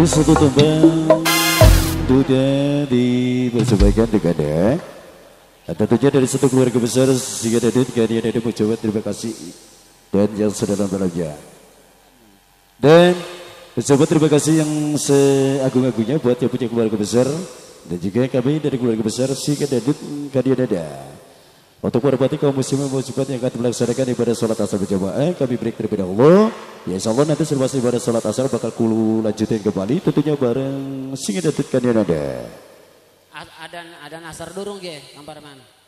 Satu tumbang Sudah dipersembahkan dengan ya. Tentunya dari satu keluarga besar Sehingga dari kalian ada mencoba terima kasih. Dan yang sedalam-dalamnya Dan mencoba terima kasih yang seagung-agungnya Buat yang punya keluarga besar. Dan juga kami dari keluarga besar Sehingga Dadut kalian ada untuk berbati kaum muslimin muslimat yang akan melaksanakan ibadah sholat asar berjamaah, kami break terlebih dahulu. Ya insya Allah nanti selepas ibadah sholat asar bakal kulu lanjutin kembali, tentunya bareng singin datutkan yang ada. Ada ada nasar durung ge, Kang Parman.